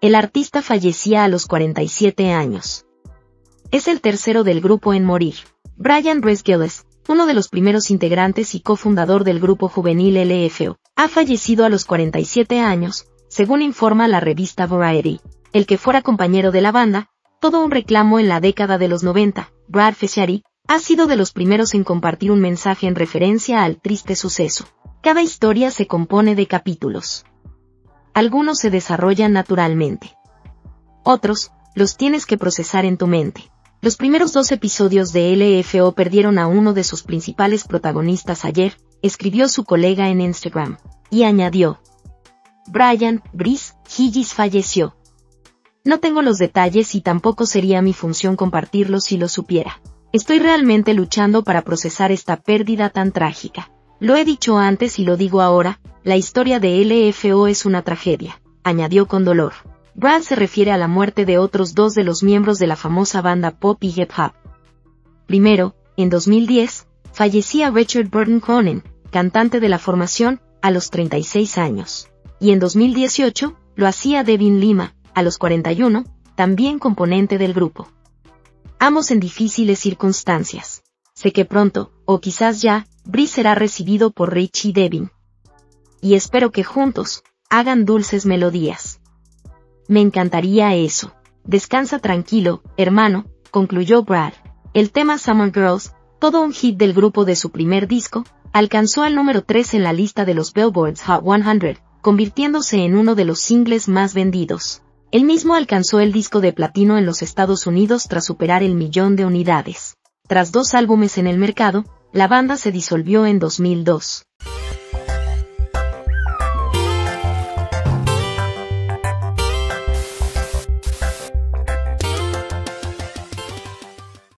el artista fallecía a los 47 años. Es el tercero del grupo en morir. Brian Gillis, uno de los primeros integrantes y cofundador del grupo juvenil LFO, ha fallecido a los 47 años, según informa la revista Variety. El que fuera compañero de la banda, todo un reclamo en la década de los 90, Brad Feshari, ha sido de los primeros en compartir un mensaje en referencia al triste suceso. Cada historia se compone de capítulos. Algunos se desarrollan naturalmente. Otros, los tienes que procesar en tu mente. Los primeros dos episodios de LFO perdieron a uno de sus principales protagonistas ayer, escribió su colega en Instagram, y añadió. Brian, Brice, Higgis falleció. No tengo los detalles y tampoco sería mi función compartirlos si lo supiera. Estoy realmente luchando para procesar esta pérdida tan trágica. Lo he dicho antes y lo digo ahora, la historia de LFO es una tragedia, añadió con dolor. Brad se refiere a la muerte de otros dos de los miembros de la famosa banda pop y hip hop. Primero, en 2010, fallecía Richard Burton Conan, cantante de la formación, a los 36 años. Y en 2018, lo hacía Devin Lima, a los 41, también componente del grupo. Ambos en difíciles circunstancias. Sé que pronto, o quizás ya, Brie será recibido por Richie Devin. Y espero que juntos, hagan dulces melodías. Me encantaría eso. Descansa tranquilo, hermano, concluyó Brad. El tema Summer Girls, todo un hit del grupo de su primer disco, alcanzó el número 3 en la lista de los Billboard's Hot 100, convirtiéndose en uno de los singles más vendidos. El mismo alcanzó el disco de platino en los Estados Unidos tras superar el millón de unidades. Tras dos álbumes en el mercado, la banda se disolvió en 2002.